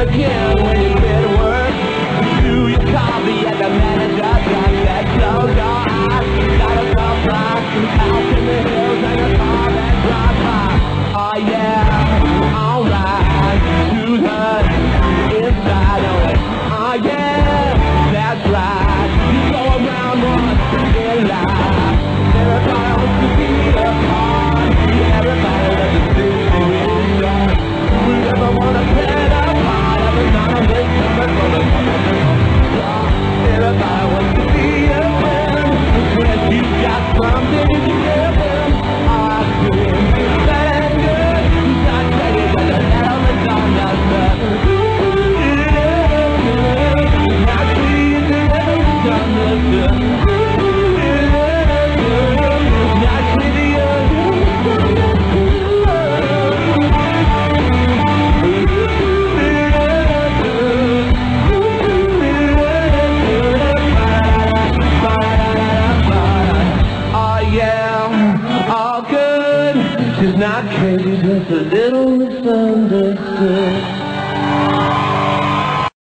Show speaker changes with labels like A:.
A: again when you've been work Do you call me at the manager's. got that close your eyes Got a surprise Out in the hills and a car that drives by Oh yeah, alright To the inside of it. Oh yeah, that's right. You go around It's not crazy, just a little misunderstood.